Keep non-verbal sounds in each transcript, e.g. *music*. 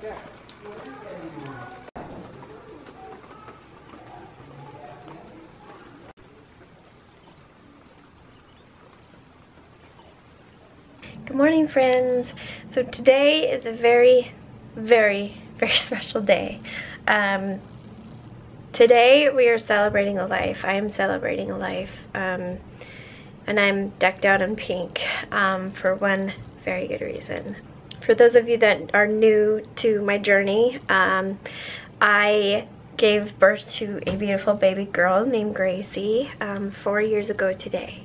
Good morning friends. So today is a very, very, very *laughs* special day. Um, today we are celebrating a life. I am celebrating a life. Um, and I'm decked out in pink um, for one very good reason. For those of you that are new to my journey, um, I gave birth to a beautiful baby girl named Gracie um, four years ago today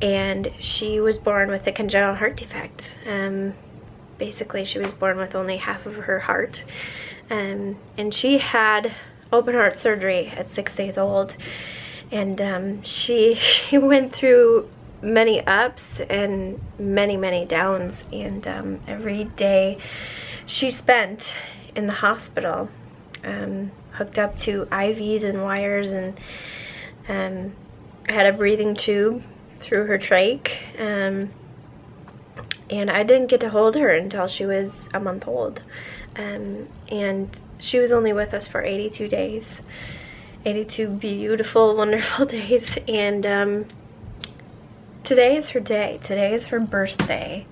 and she was born with a congenital heart defect. Um, basically, she was born with only half of her heart. Um, and she had open heart surgery at six days old. And um, she, *laughs* she went through many ups and many, many downs. And um, every day she spent in the hospital, um, hooked up to IVs and wires and um, had a breathing tube through her trach. Um, and I didn't get to hold her until she was a month old. Um, and she was only with us for 82 days. 82 beautiful, *laughs* wonderful *laughs* days. And um, today is her day. Today is her birthday.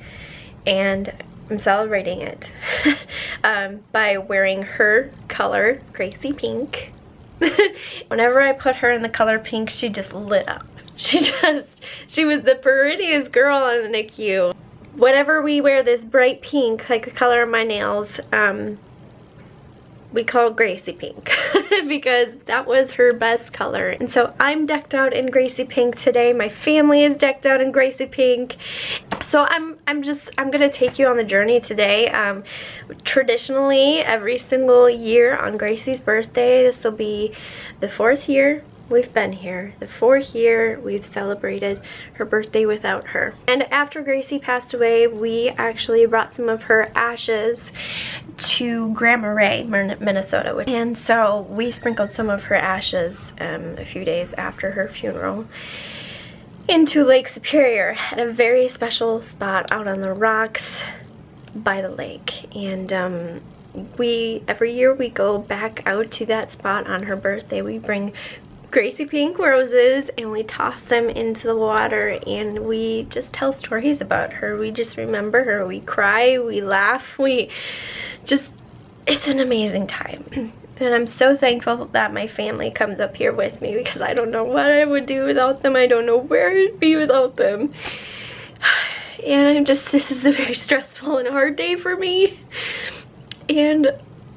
And I'm celebrating it *laughs* um, by wearing her color, Gracie Pink. *laughs* Whenever I put her in the color pink, she just lit up. *laughs* She just, she was the prettiest girl in the NICU. Whenever we wear this bright pink, like the color of my nails, um, we call Gracie Pink *laughs* because that was her best color. And so I'm decked out in Gracie Pink today. My family is decked out in Gracie Pink. So I'm I'm just I'm gonna take you on the journey today. Um, traditionally, every single year on Gracie's birthday, this will be the fourth year we've been here. The fourth year we've celebrated her birthday without her. And after Gracie passed away, we actually brought some of her ashes to Grand Marais, Minnesota. And so we sprinkled some of her ashes um, a few days after her funeral into Lake Superior at a very special spot out on the rocks by the lake. And um, we every year we go back out to that spot on her birthday we bring Gracie Pink roses and we toss them into the water and we just tell stories about her. We just remember her. We cry, we laugh, we just, it's an amazing time. *clears throat* And I'm so thankful that my family comes up here with me because I don't know what I would do without them. I don't know where I'd be without them. *sighs* And I'm just, this is a very *laughs* stressful and hard day for me. And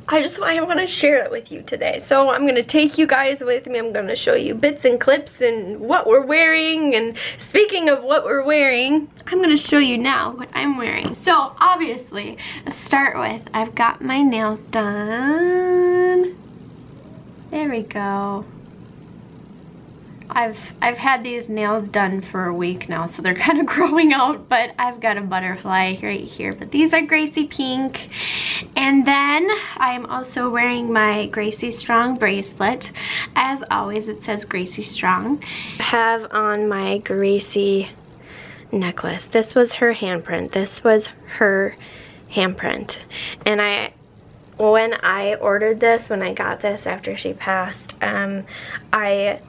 I just I want to share it with you today. So I'm going to take you guys with me. I'm going to show you bits and clips and what we're wearing. And speaking of what we're wearing, I'm going to show you now what I'm wearing. So obviously, start with, I've got my nails done. There we go. I've I've had these nails done for a week now, so they're *laughs* kind of growing out, but I've got a butterfly right here. But these are Gracie Pink. And then I'm also wearing my Gracie Strong bracelet. As always, it says Gracie Strong. I have on my Gracie necklace. This was her handprint. This was her handprint. And I when I ordered this, when I got this after she passed, um, I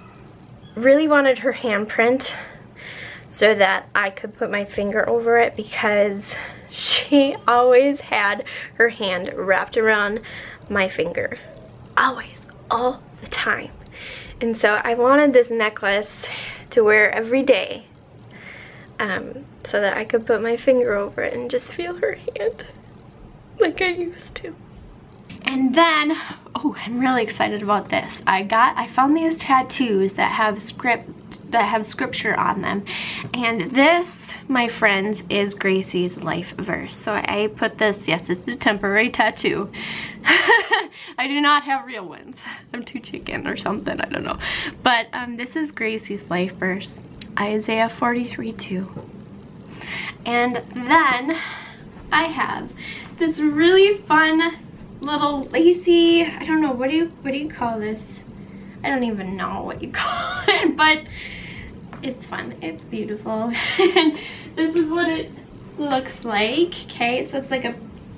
really wanted her handprint so that I could put my finger over it because *laughs* she always had her hand wrapped around my finger. Always, all the time. And so I wanted this necklace to wear every day um, so that I could put my finger over it and just feel her hand *laughs* like I used to. And then, oh, I'm really excited about this. I got, I found these tattoos that have script, that have scripture on them. And this, my friends, is Gracie's life verse. So I put this, yes, it's a temporary tattoo. *laughs* I do not have real ones. I'm too chicken or something, I don't know. But um, this is Gracie's life verse, Isaiah 43, 2. And then I have this really fun little lacy, I don't know, what do you, what do you call this? I don't even know what you *laughs* call it, but it's fun, it's beautiful. and *laughs* this is what it looks like, okay? So it's like a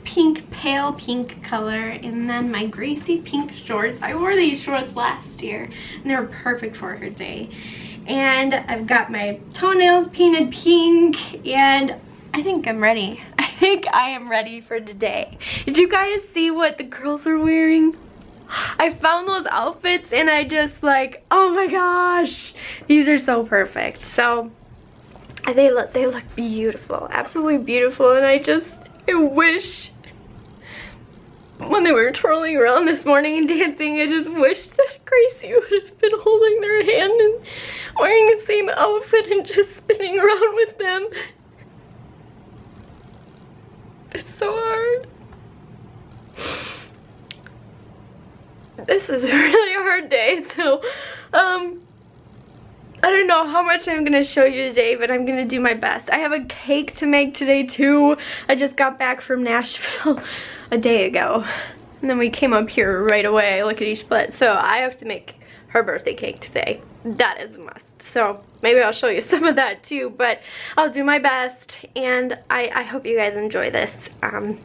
pink, pale pink color. And then my Gracie pink shorts. I wore these shorts last year and they were perfect for her day. And I've got my toenails painted pink and I think I'm ready. I think I am ready for today. Did you guys see what the girls are wearing? I found those outfits and I just like, oh my gosh, these are so perfect. So they look, they look beautiful, absolutely beautiful. And I just, I wish when they were twirling around this morning and dancing, I just wish that Gracie would have been holding their hand and wearing the same outfit and just spinning around with them. It's so hard. This is a *laughs* really hard day, so, um, I don't know how much I'm gonna show you today, but I'm gonna do my best. I have a cake to make today too. I just got back from Nashville *laughs* a day ago. And then we came up here right away, look at each split. So I have to make her birthday cake today. That is a must. So maybe I'll show you *laughs* some of that too, but I'll do my best and I, I hope you guys enjoy this. Um,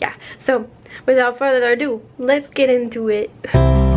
yeah, so without further ado, let's get into it.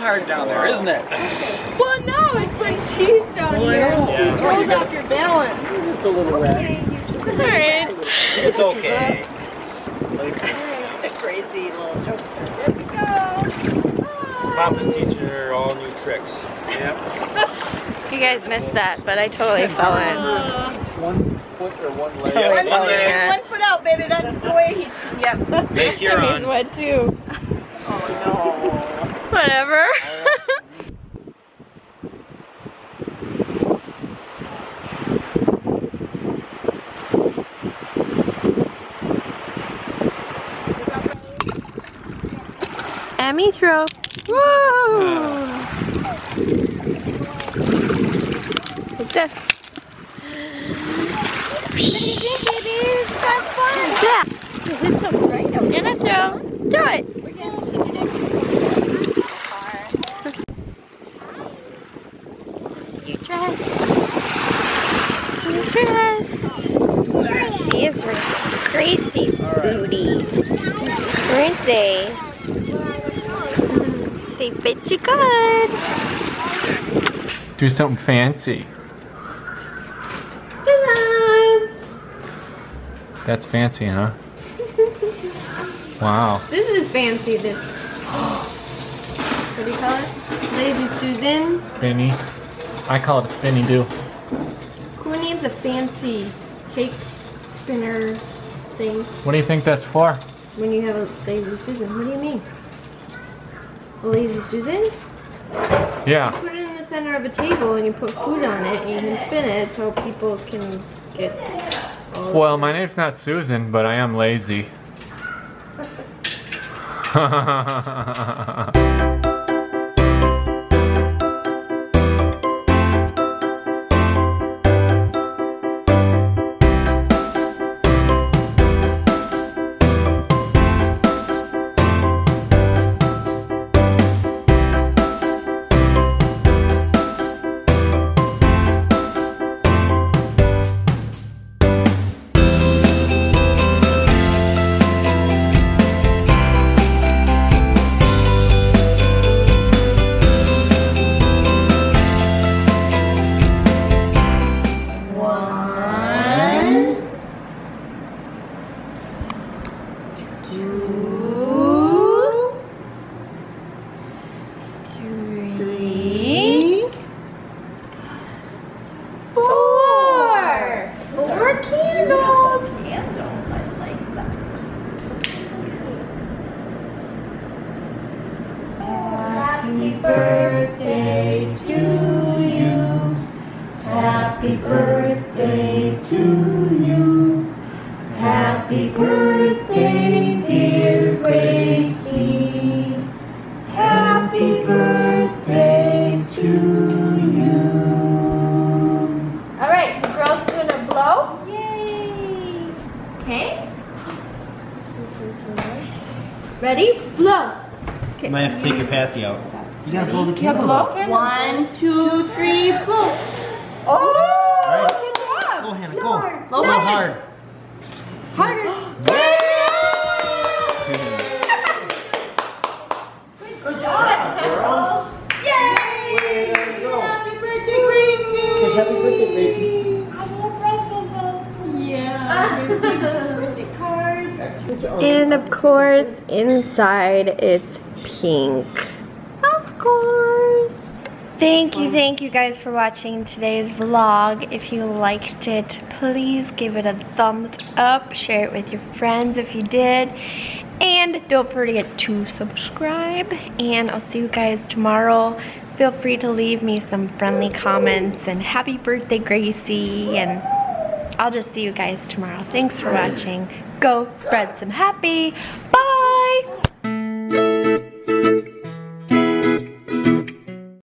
Hard down there, isn't it? Well, no, it's like cheese down Well, here. know. Yeah. It throws off your balance. Just a little rat. Alright. It's okay. Crazy little joke. There we go. Papa's teaching her all new tricks. Yep. You guys missed that, but I totally *laughs* fell in. One foot or one leg. Totally fell in leg. One foot out, baby. That's the way he. Yep. Lake *laughs* He's Huron. wet too. Whatever. *laughs* Emmy's throw. Woo! Like this. Yeah. In a throw. Throw it. Your dress. Your dress. These were Gracie's booties. Weren't they? They I bet you good. Do something fancy. Ta-da! That's fancy, huh? Wow. This is fancy, this. What do you call it? Lazy Susan. Spinny. I call it a spinny do. Who needs a fancy cake spinner thing What do you think that's for? when you have a Lazy Susan? What do you mean? A Lazy Susan? Yeah. Put it in the center of a table and you put food on it and you can spin it so people can get all Well, my name's not Susan, but I am lazy. *laughs* *laughs* you. All right, the girl's gonna blow. Yay! Okay. Ready? Blow. You might have to take your passy out. You gotta blow the Yeah, candles blow out. One, two, three, blow. Oh! Alright. Good job. Go, Hannah, go. Blow Blow hard. hard. Course, inside it's pink. Of course. Thank you, thank you guys for watching today's vlog. If you liked it, please give it a thumbs up. Share it with your friends if you did. And don't forget to subscribe. And I'll see you guys tomorrow. Feel free to leave me some friendly comments and happy birthday, Gracie. And I'll just see you guys tomorrow. Thanks for watching. Go spread some happy.